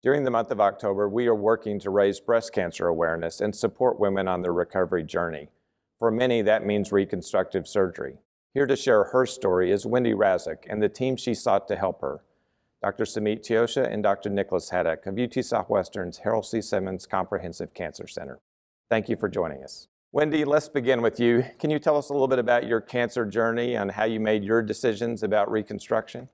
During the month of October, we are working to raise breast cancer awareness and support women on their recovery journey. For many, that means reconstructive surgery. Here to share her story is Wendy Razook and the team she sought to help her. Dr. Sumeet Teotia and Dr. Nicholas Haddock of UT Southwestern's Harold C. Simmons Comprehensive Cancer Center. Thank you for joining us. Wendy, let's begin with you. Can you tell us a little bit about your cancer journey and how you made your decisions about reconstruction?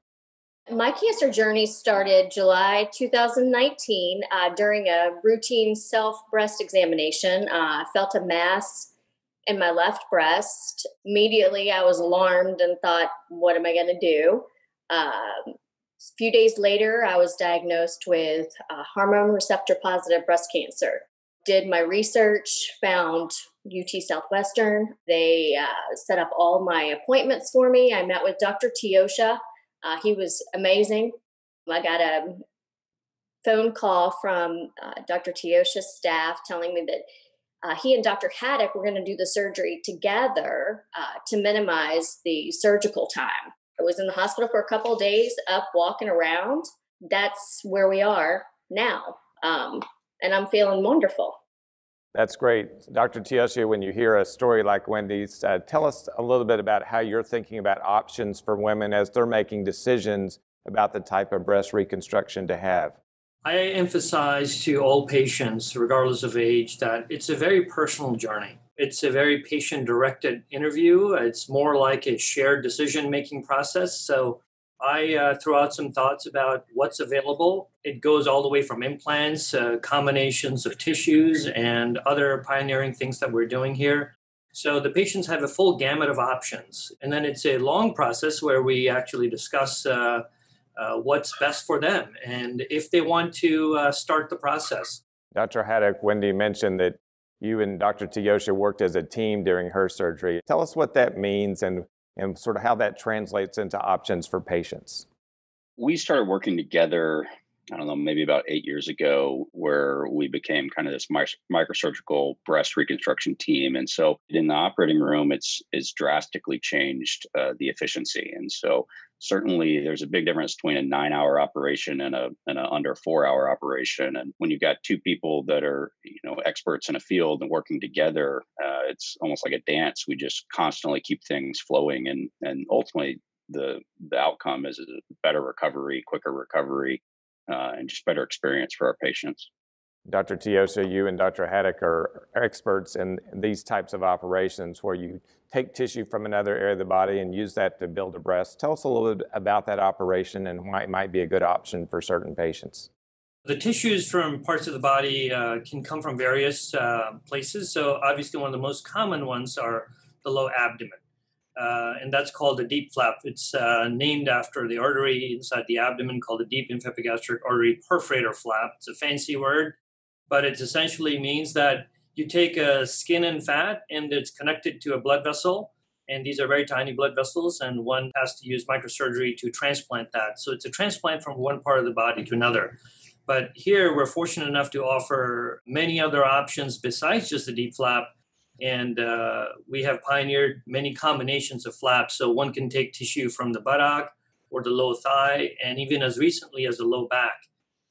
My cancer journey started July 2019 uh, during a routine self breast examination. Uh, I felt a mass in my left breast. Immediately, I was alarmed and thought, what am I going to do? Um, a few days later, I was diagnosed with uh, hormone receptor positive breast cancer. Did my research, found UT Southwestern. They uh, set up all my appointments for me. I met with Dr. Teotia. Uh, he was amazing. I got a phone call from uh, Dr. Teotia's staff telling me that uh, he and Dr. Haddock were going to do the surgery together uh, to minimize the surgical time. I was in the hospital for a couple days, up walking around. That's where we are now. Um, and I'm feeling wonderful. That's great. Dr. Teotia, when you hear a story like Wendy's, uh, tell us a little bit about how you're thinking about options for women as they're making decisions about the type of breast reconstruction to have. I emphasize to all patients, regardless of age, that it's a very personal journey. It's a very patient directed interview. It's more like a shared decision making process. So I uh, throw out some thoughts about what's available. It goes all the way from implants, uh, combinations of tissues, and other pioneering things that we're doing here. So the patients have a full gamut of options. And then it's a long process where we actually discuss uh, uh, what's best for them and if they want to uh, start the process. Dr. Haddock, Wendy mentioned that you and Dr. Teotia worked as a team during her surgery. Tell us what that means and, and sort of how that translates into options for patients. We started working together I don't know, maybe about eight years ago, where we became kind of this microsurgical breast reconstruction team. And so in the operating room, it's it's drastically changed uh, the efficiency. And so certainly there's a big difference between a nine hour operation and a and a under four hour operation. And when you've got two people that are you know experts in a field and working together, uh, it's almost like a dance. We just constantly keep things flowing, and and ultimately the the outcome is a better recovery, quicker recovery, uh, and just better experience for our patients. Dr. Teotia, you and Dr. Haddock are experts in these types of operations where you take tissue from another area of the body and use that to build a breast. Tell us a little bit about that operation and why it might be a good option for certain patients. The tissues from parts of the body uh, can come from various uh, places. So, obviously, one of the most common ones are the low abdomen uh, and that's called the DIEP flap. It's uh, named after the artery inside the abdomen called the deep epigastric artery perforator flap. It's a fancy word, but it essentially means that you take a skin and fat and it's connected to a blood vessel. And these are very tiny blood vessels, and one has to use microsurgery to transplant that. So it's a transplant from one part of the body to another. But here we're fortunate enough to offer many other options besides just the DIEP flap and uh, we have pioneered many combinations of flaps. So one can take tissue from the buttock or the low thigh, and even as recently as the low back.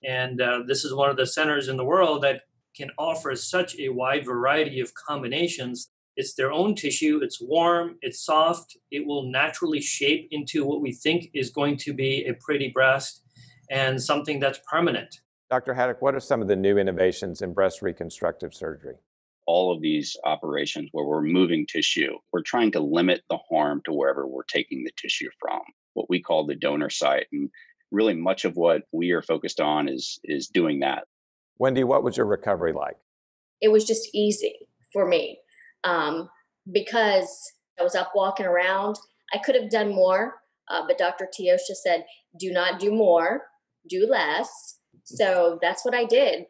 And uh, this is one of the centers in the world that can offer such a wide variety of combinations. It's their own tissue, it's warm, it's soft, it will naturally shape into what we think is going to be a pretty breast and something that's permanent. Dr. Haddock, what are some of the new innovations in breast reconstructive surgery? All of these operations where we're moving tissue, we're trying to limit the harm to wherever we're taking the tissue from, what we call the donor site. And really much of what we are focused on is is doing that. Wendy, what was your recovery like? It was just easy for me um, because I was up walking around. I could have done more, uh, but Dr. Teotia said, do not do more, do less. So that's what I did.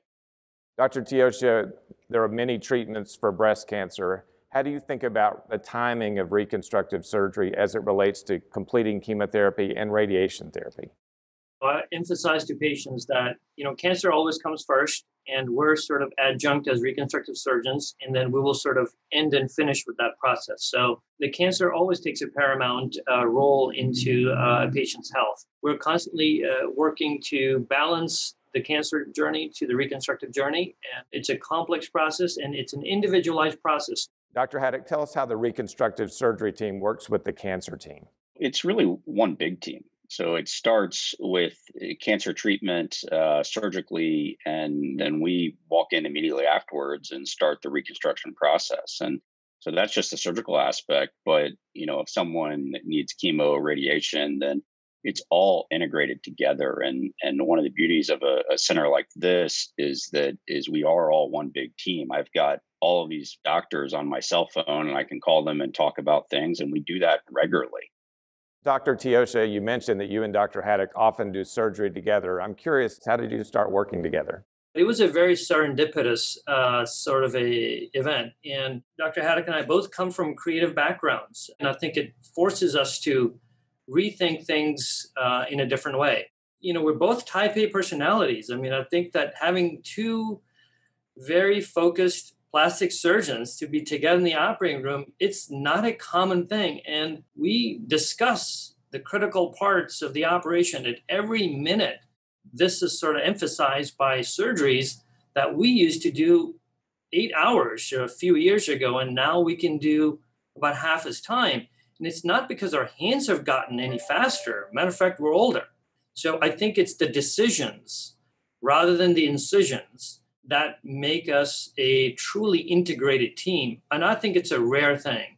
Dr. Teotia, there are many treatments for breast cancer. How do you think about the timing of reconstructive surgery as it relates to completing chemotherapy and radiation therapy? I emphasize to patients that you know cancer always comes first, and we're sort of adjunct as reconstructive surgeons, and then we will sort of end and finish with that process. So the cancer always takes a paramount uh, role into uh, a patient's health. We're constantly uh, working to balance the cancer journey to the reconstructive journey. And it's a complex process and it's an individualized process. Dr. Haddock, tell us how the reconstructive surgery team works with the cancer team. It's really one big team. So it starts with eh, cancer treatment uh, surgically, and then we walk in immediately afterwards and start the reconstruction process. And so that's just the surgical aspect. But you know, if someone needs chemo, or radiation, then it's all integrated together. And and one of the beauties of a, a center like this is that is we are all one big team. I've got all of these doctors on my cell phone, and I can call them and talk about things, and we do that regularly. Dr. Teotia, you mentioned that you and Dr. Haddock often do surgery together. I'm curious, how did you start working together? It was a very serendipitous uh, sort of a event, and Dr. Haddock and I both come from creative backgrounds, and I think it forces us to rethink things uh, in a different way. You know, we're both Type A personalities. I mean, I think that having two very focused plastic surgeons to be together in the operating room, it's not a common thing, and we discuss the critical parts of the operation at every minute this is sort of emphasized by surgeries that we used to do eight hours a few years ago, and now we can do about half as time. And it's not because our hands have gotten any faster. Matter of fact, we're older. So I think it's the decisions rather than the incisions that make us a truly integrated team. And I think it's a rare thing.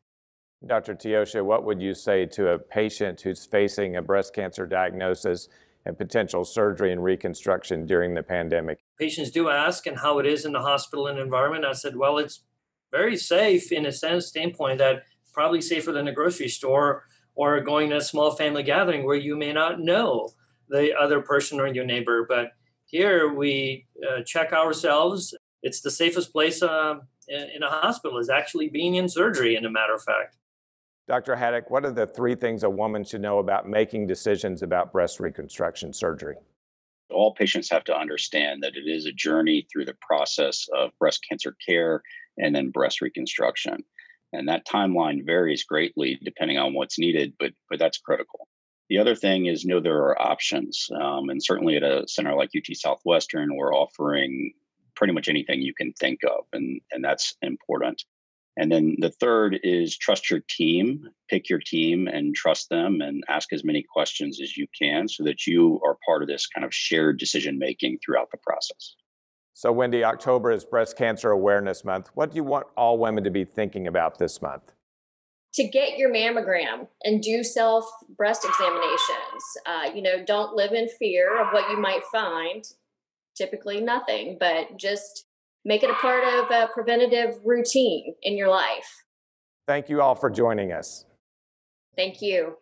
Dr. Teotia, what would you say to a patient who's facing a breast cancer diagnosis and potential surgery and reconstruction during the pandemic. Patients do ask and how it is in the hospital and environment. I said, well, it's very safe in a sense standpoint that probably safer than a grocery store or going to a small family gathering where you may not know the other person or your neighbor. But here we uh, check ourselves. It's the safest place uh, in, in a hospital is actually being in surgery, in a matter of fact. Dr. Haddock, what are the three things a woman should know about making decisions about breast reconstruction surgery? All patients have to understand that it is a journey through the process of breast cancer care and then breast reconstruction. And that timeline varies greatly depending on what's needed, but, but that's critical. The other thing is know there are options. Um, and certainly at a center like UT Southwestern, we're offering pretty much anything you can think of, and, and that's important. And then the third is trust your team, pick your team and trust them and ask as many questions as you can so that you are part of this kind of shared decision making throughout the process. So, Wendy, October is Breast Cancer Awareness Month. What do you want all women to be thinking about this month? To get your mammogram and do self breast examinations. Uh, you know, don't live in fear of what you might find. Typically, nothing, but just make it a part of a preventative routine in your life. Thank you all for joining us. Thank you.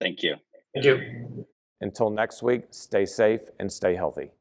Thank you. Thank you. Until next week, stay safe and stay healthy.